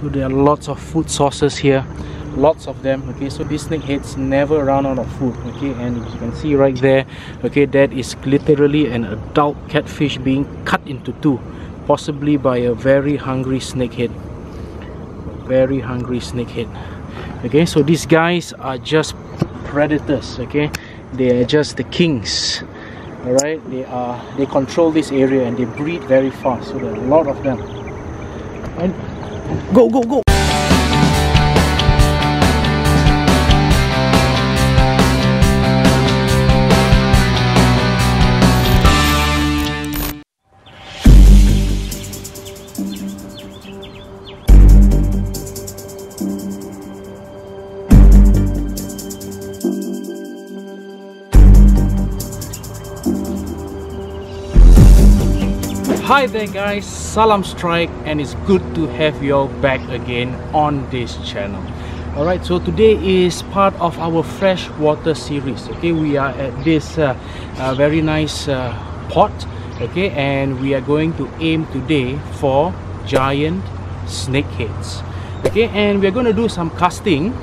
so there are lots of food sources here. Lots of them okay? So these snakeheads never run out of food okay? And you can see right there okay that is literally an adult catfish being cut into two possibly by a very hungry snakehead. Very hungry snakehead okay? So these guys are just predators okay? They are just the kings all right they are they control this area and they breed very fast. So there are a lot of them. And go go go Hi there guys, Salam Strike and it's good to have you all back again on this channel. Alright, so today is part of our freshwater series. Okay, we are at this uh, uh, very nice uh, pot. Okay, and we are going to aim today for giant snakeheads okay and we're going to do some casting.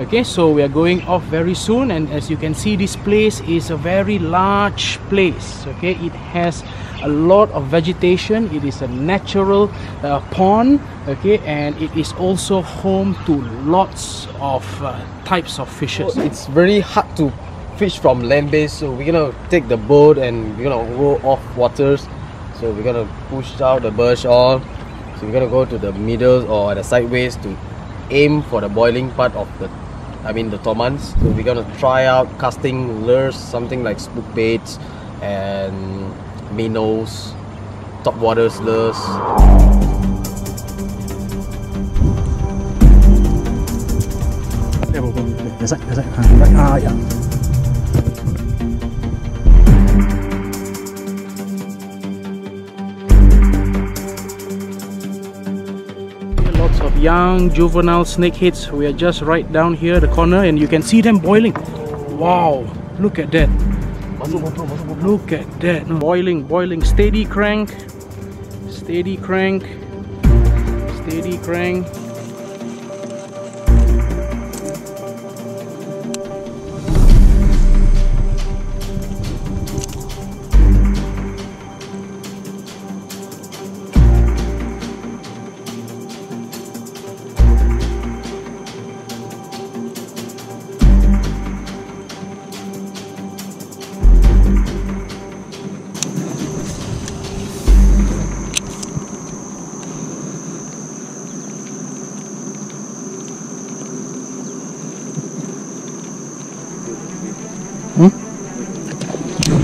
Okay so we are going off very soon and as you can see this place is a very large place. Okay it has a lot of vegetation. It is a natural uh, pond. Okay and it is also home to lots of uh, types of fishes. It's very hard to fish from land base so we're gonna take the boat and we're gonna go off waters. So we're gonna push out the birch all so we're gonna go to the middle or the sideways to aim for the boiling part of the I mean the tomans. So we're gonna try out casting lures, something like spook baits and minnows, top waters lures. Young juvenile snakeheads. We are just right down here the corner and you can see them boiling. Wow look at that. Look at that. Boiling boiling. Steady crank. Steady crank. Steady crank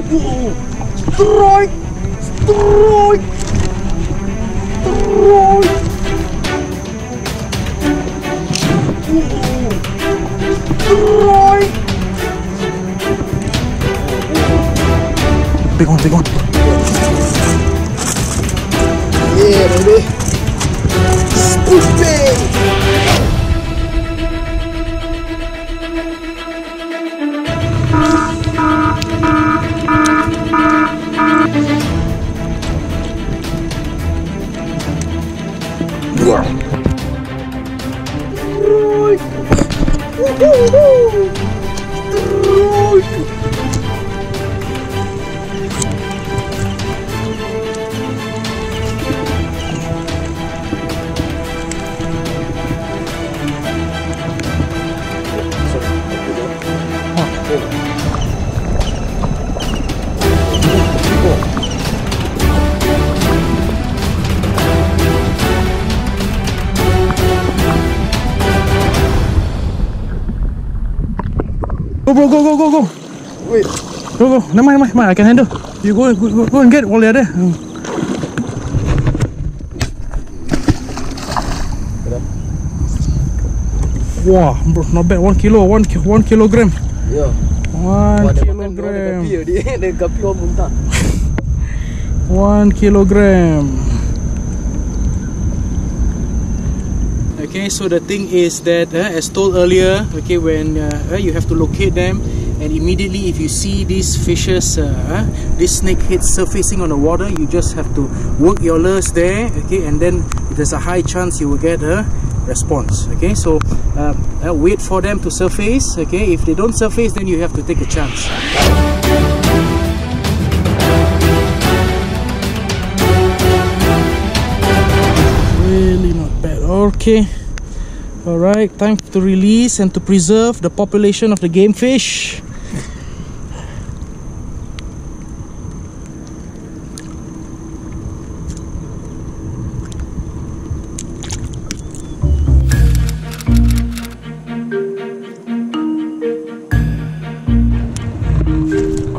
Strike! Strike! Strike! Strike! Big one, big one. Yeah, baby. Spook Woo-hoo! Go, bro, go, go, go, go. Wait. Go, go. Never mind, never mind. I can handle. You go, go, go, go and get while they're there. Wow, bro, not bad. One kilo, one, one kilogram. Yeah. One kilogram. Dia gapi orang muntah. One kilogram. Okay, so the thing is that, uh, as told earlier, okay, when uh, you have to locate them, and immediately if you see these fishes uh, this snake head surfacing on the water you just have to work your lures there okay and then there's a high chance you will get a response okay? So uh, uh, wait for them to surface okay? If they don't surface then you have to take a chance 4k all right time to release and to preserve the population of the game fish.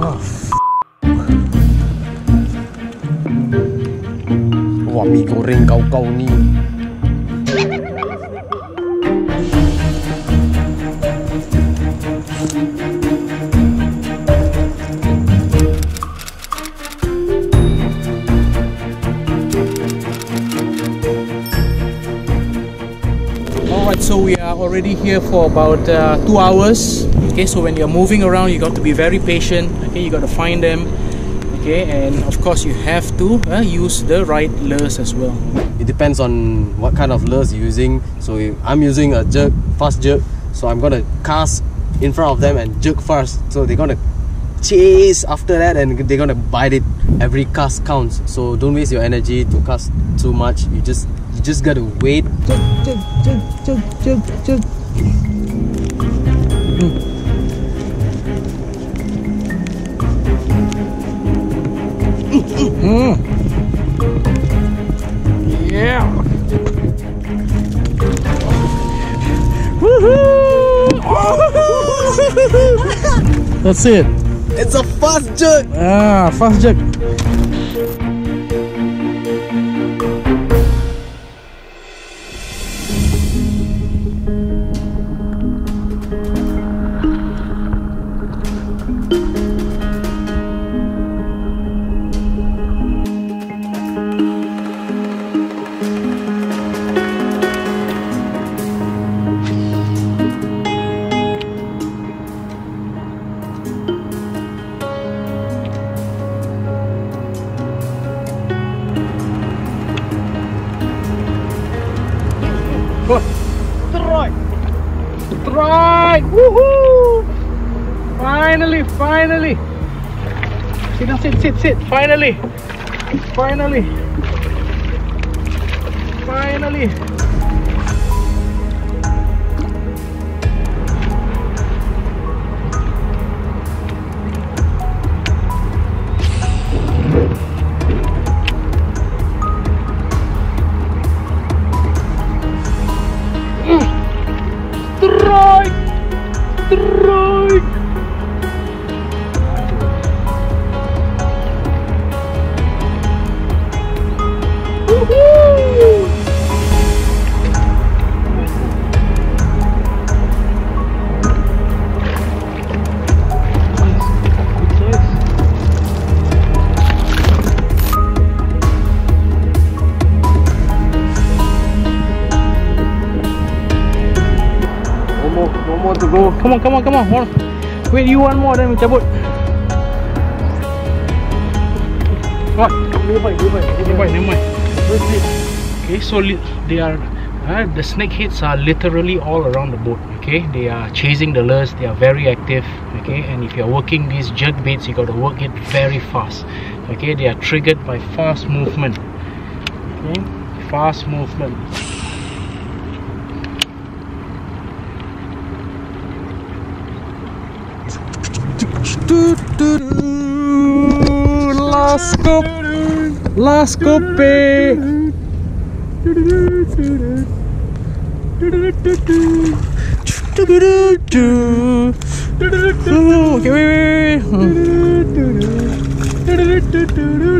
Oh, Wah, goreng kau-kau ni. So we are already here for about uh, two hours. Okay, so when you're moving around, you got to be very patient. Okay, you got to find them. Okay, and of course, you have to uh, use the right lures as well. It depends on what kind of lures you're using. So I'm using a jerk, fast jerk. So I'm gonna cast in front of them and jerk first. So they're gonna chase after that and they're gonna bite it. Every cast counts. So don't waste your energy to cast too much. You just you just gotta wait. Jug, jug, jug, jug, jug, jug. Mm. Yeah. Woohoo! That's it. It's a fast jerk. Ah, fast jerk. Finally, finally! Sit sit, sit, sit. Finally! Finally! Finally! Come on, come on, come on. One. Wait, you one more, then we cabut. What? Nearby, nearby, Never mind, never mind. Okay, so they are uh, the snakeheads are literally all around the boat. Okay, they are chasing the lures. They are very active. Okay, and if you are working these jerk baits, you got to work it very fast. Okay, they are triggered by fast movement. Okay, fast movement. Last scoop, last scoop. eh. Okay, wait, wait, wait. Whoa!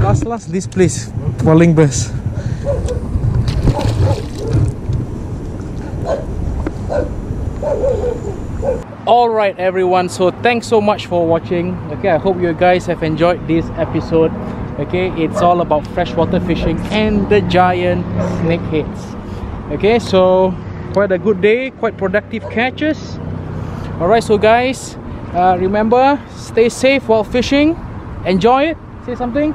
Last, last, this place, falling bus. Alright everyone, so thanks so much for watching. Okay, I hope you guys have enjoyed this episode. Okay, it's all about freshwater fishing and the giant snakeheads. Okay, so quite a good day, quite productive catches. Alright, so guys, uh, remember, stay safe while fishing. Enjoy it. Say something.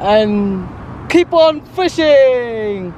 And keep on fishing!